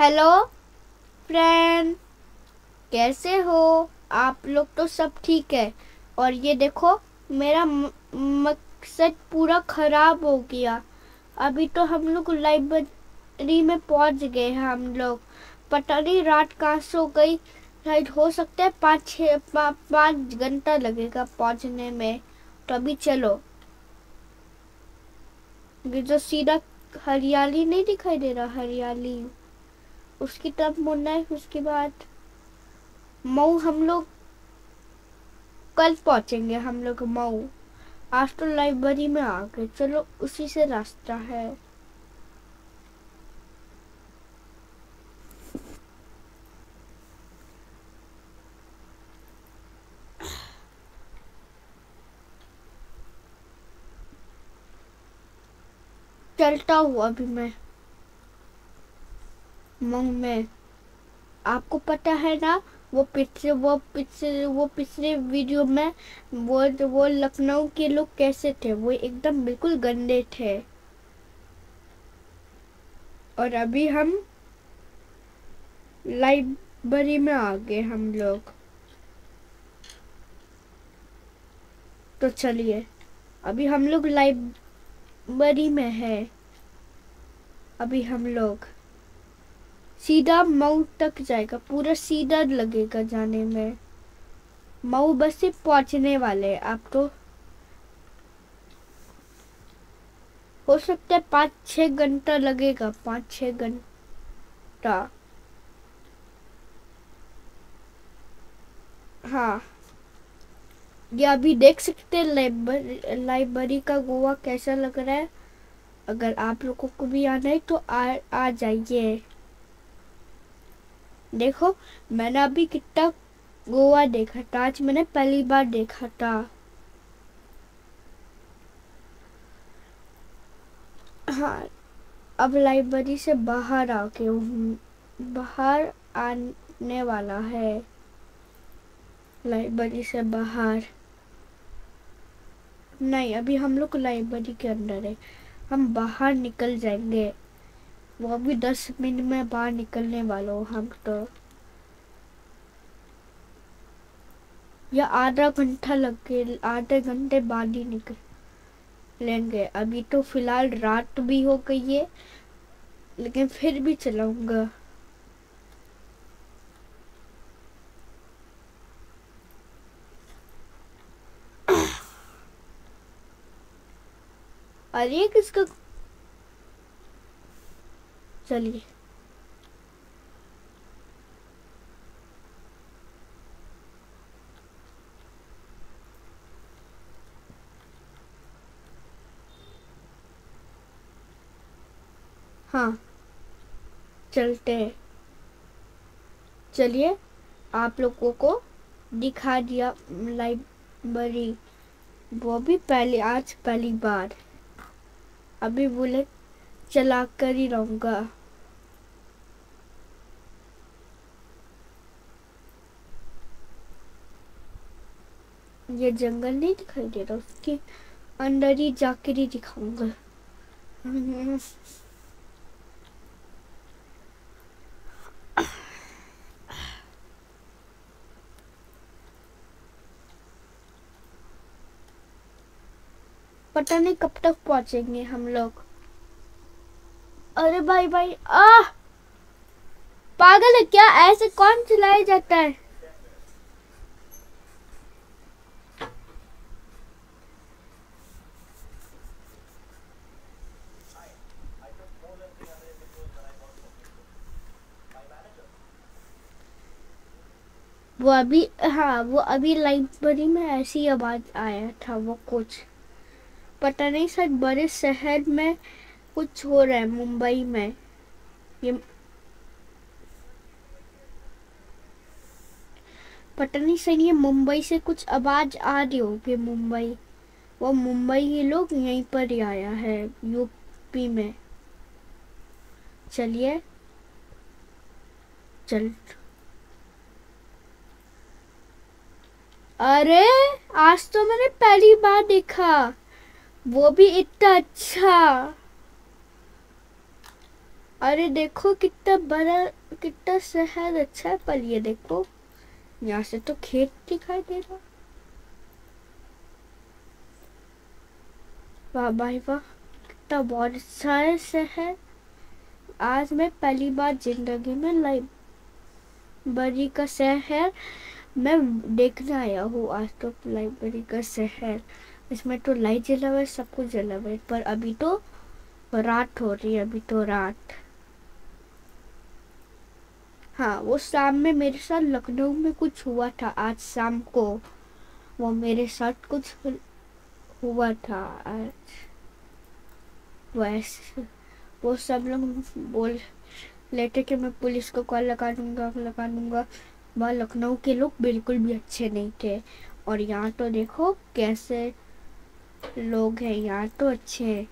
Hello friend. कैसे हो? आप लोग तो सब ठीक है। और ये देखो मेरा मकसद पूरा खराब हो गया। अभी तो हम लोग लाइब्रेरी में पहुँच गए हैं हम लोग। पता नहीं रात कहाँ से गई। शायद हो सकता है पाँच छः पा, पाँच घंटा लगेगा पहुँचने में। तो अभी चलो। ये जो सीधा हरियाली नहीं दिखाई दे रहा? हरियाली। उसकी तरफ़ मुड़ना है, उसके बाद मऊ हम लोग कल पहुँचेंगे, हम लोग मऊ। आज तो लाइब्रेरी में आ गए। चलो, उसी से रास्ता है। चलता हूँ अभी मैं। मऊ में। आपको पता है ना, वो पिछले वो पिछले वो पिछले वीडियो में वो वो लखनऊ के लोग कैसे थे? वो एकदम बिल्कुल गंदे थे। और अभी हम लाइब्रेरी में आ गए हम लोग। तो चलिए, अभी हम लोग लाइब्रेरी में है। अभी हम लोग सीधा मऊ तक जाएगा, पूरा सीधा लगेगा जाने में। मऊ बस से पहुँचने वाले आप तो। हो सकता है पाँच छः घंटा लगेगा, पाँच छः घंटा। हाँ। ये अभी देख सकते हैं लाइब्रेरी लाइब्रेरी का गोवा कैसा लग रहा है। अगर आप लोगों को भी आना है तो आ आ जाइए। देखो, मैंने अभी कितना गोवा देखा था। आज मैंने पहली बार देखा था। हाँ अब लाइब्रेरी से बाहर आके हूँ। बाहर आने वाला है। लाइब्रेरी से बाहर। नहीं, अभी हम लोग लाइब्रेरी के अंदर है। हम बाहर निकल जाएँगे। वो अभी दस मिनट में बाहर निकलने वाला हो, हम तो। या आधा घंटा लगे आधे घंटे बाद ही निकल लेंगे। अभी तो फ़िलहाल रात भी हो गई है, लेकिन फिर भी चलाऊँगा। अरे किसका चलिए। हाँ चलते हैं। चलिए, आप लोगों को दिखा दिया लाइब्रेरी। वो भी पहले, आज पहली बार। अभी बोले चला कर ही रहूँगा। ये जंगल नहीं दिखाई दे रहा, उसके अंदर ही जाकर ही दिखाऊँगा। पता नहीं कब तक पहुँचेंगे हम लोग। अरे भाई भाई आ पागल है क्या? ऐसे कौन चलाया जाता है? वो अभी हाँ वो अभी लाइब्रेरी में ऐसी आवाज़ आया था वो कुछ। पता नहीं, शायद बड़े शहर में कुछ हो रहा है, मुंबई में। ये पता नहीं सही ये मुंबई से कुछ आवाज़ आ रही होगी, मुंबई। वो मुंबई ये लोग यहीं पर ही आया है, यूपी में। चलिए, चल अरे, आज तो मैंने पहली बार देखा। वो भी इतना अच्छा। अरे देखो, कितना बड़ा, कितना शहर अच्छा है पर ये देखो। यहाँ से तो खेत दिखाई दे रहा। वाह भाई वाह, कितना बहुत अच्छा है शहर आज मैं पहली बार ज़िंदगी में लाइब्रेरी का शहर मैं देखने आया हूँ आज तो लाइब्रेरी का शहर। इसमें तो लाइट जला हुआ है, सब कुछ जला हुआ है, पर अभी तो रात हो रही है, अभी तो रात। हाँ वो शाम में मेरे साथ लखनऊ में कुछ हुआ था, आज शाम को वो मेरे साथ कुछ हुआ था, आज। वैसे वो सब लोग बोल लेते कि मैं पुलिस को कॉल लगा दूँगा लगा दूँगा। वह लखनऊ के लोग बिल्कुल भी अच्छे नहीं थे। और यहाँ तो देखो कैसे लोग हैं, यहाँ तो अच्छे हैं।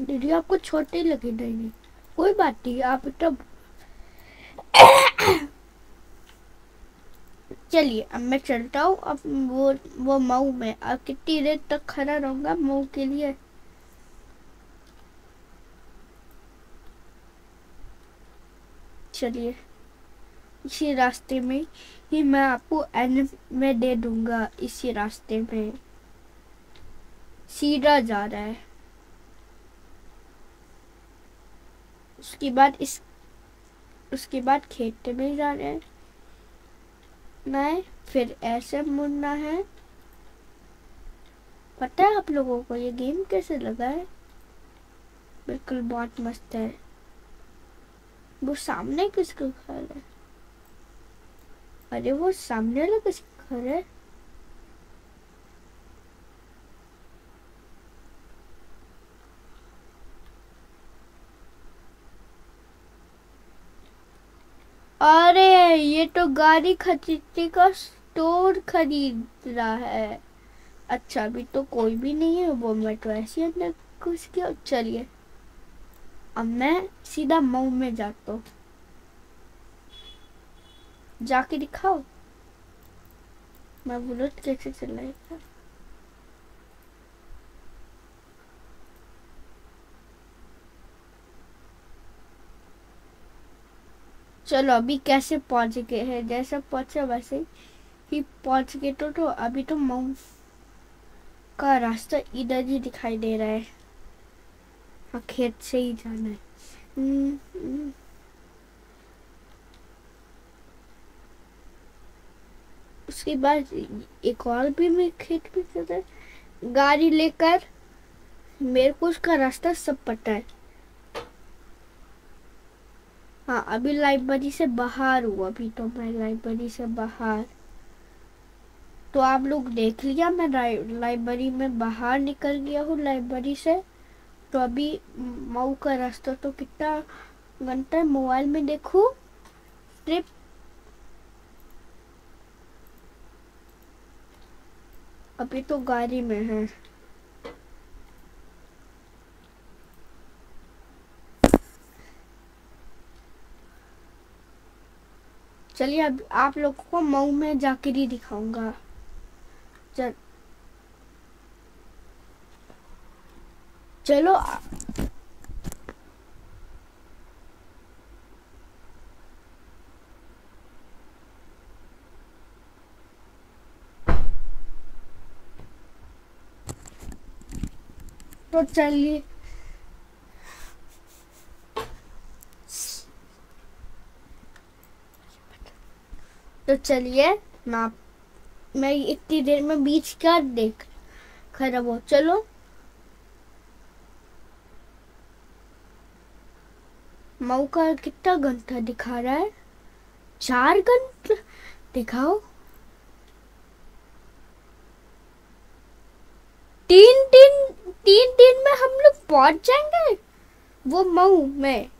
दीदी, आपको छोटी लगी नहीं। कोई बात नहीं, आप तो चलिए, अब मैं चलता हूँ। अब वो वो मऊ में, अब कितनी देर तक खड़ा रहूँगा मऊ के लिए? चलिए, इसी रास्ते में ही मैं आपको एन में दे दूँगा, इसी रास्ते में। सीधा जा रहा है। उसके बाद इस, उसके बाद खेत में जा रहे हैं। नहीं फिर ऐसे मुड़ना है। पता है आप लोगों को ये गेम कैसे लगा है? बिल्कुल बहुत मस्त है। वो सामने किसका घर है? अरे वो सामने वाला किसका घर है? अरे ये तो गाड़ी खरीदने का स्टोर खरीद रहा है। अच्छा अभी तो कोई भी नहीं है, वो मैं तो ऐसे अंदर घुस गया। चलिए, अब मैं सीधा मऊ में जाता हूँ। जाके दिखाओ। मैं बुलेट कैसे चलाएगा चलो अभी कैसे पहुँच गए हैं? जैसे पहुँचे वैसे ही पहुँच गए तो तो अभी तो मऊ का रास्ता इधर ही दिखाई दे रहा है। हाँ खेत से ही जाना है। हम्म, हम्म। उसके बाद एक और भी मैं खेत में चलता गाड़ी लेकर मेरे को उसका रास्ता सब पता है। हाँ अभी लाइब्रेरी से बाहर हूँ, अभी तो मैं लाइब्रेरी से बाहर। तो आप लोग देख लिया, मैं लाइब्रेरी में बाहर निकल गया हूँ लाइब्रेरी से। तो अभी मऊ का रास्ता तो कितना घंटा मोबाइल में देखो। ट्रिप अभी तो गाड़ी में है। चलिए अब आप लोगों को मऊ में जाकर ही दिखाऊँगा। चल। चलो तो चलिए तो चलिए मैं मैं इतनी देर में बीच का देख खराब हो, चलो। मऊ का कितना घंटा दिखा रहा है? चार घंटा दिखाओ। तीन दिन तीन दिन में हम लोग पहुँच जाएँगे? वो मऊ, में।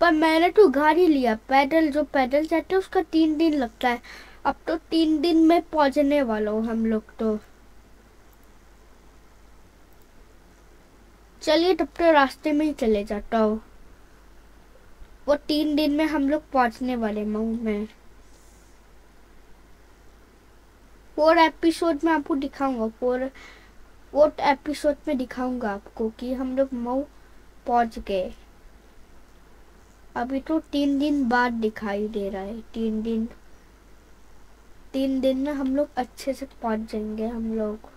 पर मैंने तो गाड़ी लिया। पैदल जो पैदल जाते उसका तीन दिन लगता है। अब तो तीन दिन में पहुँचने वाला हूँ हम लोग तो। चलिए तब तो रास्ते में ही चले जाता हूँ। वो तीन दिन में हम लोग पहुँचने वाले मऊ में। फोर एपिसोड में आपको दिखाऊँगा फोर वो एपिसोड में दिखाऊँगा आपको कि हम लोग मऊ पहुँच गए। अभी तो तीन दिन बाद दिखाई दे रहा है, तीन दिन। तीन दिन में हम लोग अच्छे से पहुँच जाएँगे हम लोग।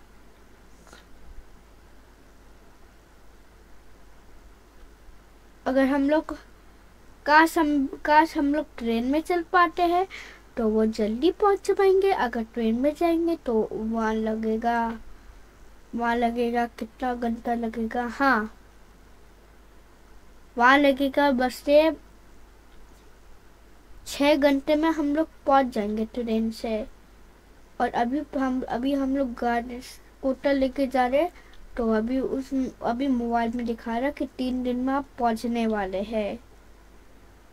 अगर हम लोग काश हम काश हम लोग ट्रेन में चल पाते हैं तो वो जल्दी पहुँच पाएँगे। अगर ट्रेन में जाएँगे तो वहाँ लगेगा वहाँ लगेगा कितना घंटा लगेगा? हाँ। वहाँ लगेगा बस से छः घंटे में हम लोग पहुँच जाएँगे ट्रेन से। और अभी हम अभी हम लोग गाड़ी, स्कूटर लेके जा रहे तो अभी उस, अभी मोबाइल में दिखा रहा कि तीन दिन में आप पहुँचने वाले हैं।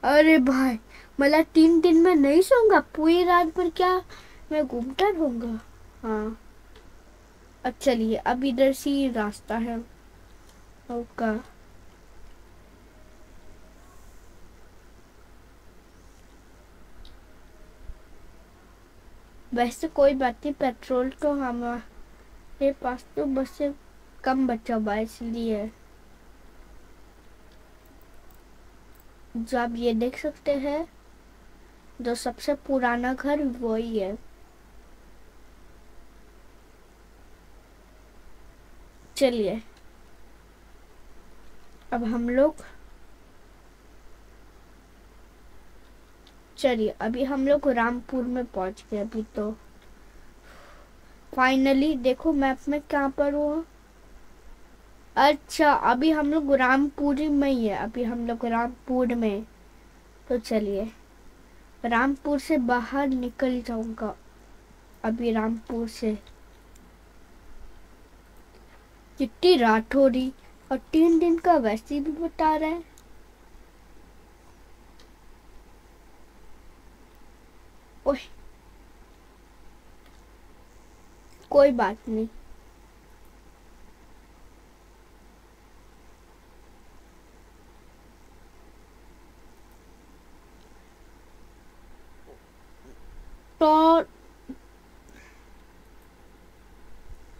अरे भाई मतलब तीन दिन में नहीं सोऊँगा, पूरी रात भर क्या मैं घूमता रहूँगा? हाँ। अब चलिए, अब इधर से रास्ता है। ओका। वैसे कोई बात नहीं, पेट्रोल तो हमारे पास तो बस से कम बचा हुआ है, इसलिए। जो आप ये देख सकते हैं, जो सबसे पुराना घर वही है। चलिए। अब हम लोग चलिए, अभी हम लोग रामपुर में पहुँच गए अभी तो। फाइनली देखो मैप में कहाँ पर हुआ? अच्छा अभी हम लोग रामपुरी में ही है। अभी हम लोग रामपुर में। तो चलिए, रामपुर से बाहर निकल जाऊँगा। अभी रामपुर से। कितनी रात हो रही और तीन दिन का वैसे भी बता रहे है। ओह कोई बात नहीं। तो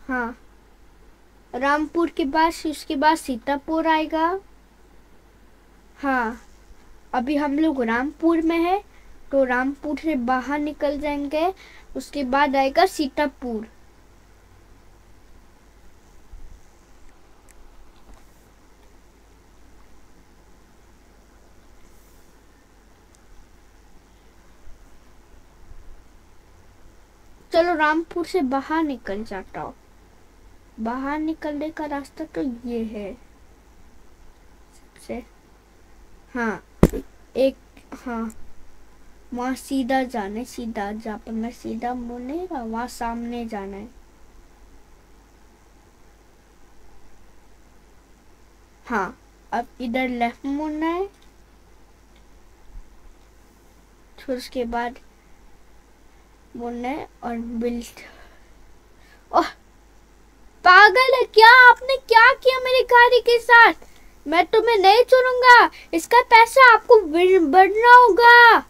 हाँ रामपुर के बाद उसके बाद सीतापुर आएगा। हाँ अभी हम लोग रामपुर में है। तो रामपुर से बाहर निकल जाएँगे, उसके बाद आएगा सीतापुर। चलो रामपुर से बाहर निकल जाता हूँ। बाहर निकलने का रास्ता तो ये है। सबसे हाँ एक हाँ। वहाँ सीधा जाना है, सीधा जहाँ पर मैं सीधा मुड़ने वहाँ सामने जाना है। हाँ अब इधर लेफ़्ट मुड़ना है। फिर उसके बाद मुड़ना है और बिल्ट ओह, पागल है क्या? आपने क्या किया मेरी गाड़ी के साथ? मैं तुम्हें नहीं छोड़ूँगा इसका पैसा आपको बढ़ना होगा।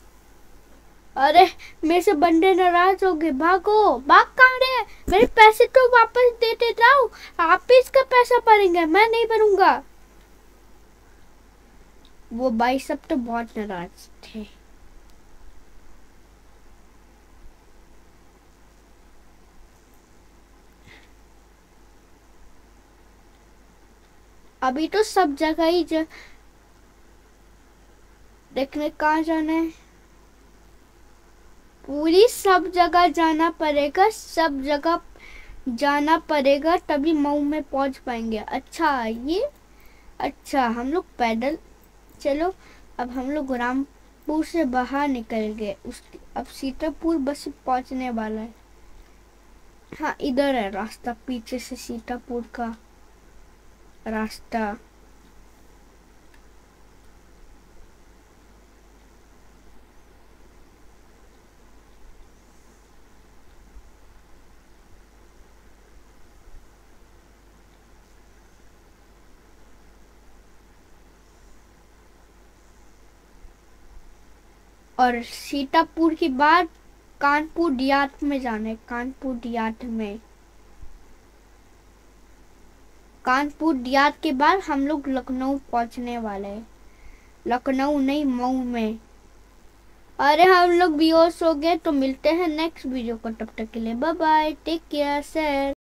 अरे, मेरे से बंदे नाराज़ हो गए, भागो, भाग कहाँ रहे मेरे पैसे तो वापस देते जाओ, आप ही इसका पैसा भरेंगे, मैं नहीं भरूँगा। वो भाई सब तो बहुत नाराज़ थे। अभी तो सब जगह ही ज... देखने कहाँ जाना है? पूरी सब जगह जाना पड़ेगा, सब जगह जाना पड़ेगा, तभी मऊ में पहुँच पाएँगे। अच्छा ये अच्छा हम लोग पैदल, चलो, अब हम लोग रामपुर से बाहर निकल गए। उस, अब सीतापुर बस पहुँचने वाला है। हाँ इधर है रास्ता, पीछे से सीतापुर का रास्ता। और सीतापुर के बाद कानपुर डियात में जाना है कानपुर डियात में। कानपुर डियात के बाद हम लोग लखनऊ पहुँचने वाले हैं। लखनऊ नहीं, मऊ में। अरे हम लोग बेहोश हो गए तो मिलते हैं नेक्स्ट वीडियो को, तब तक के लिए bye bye take care sir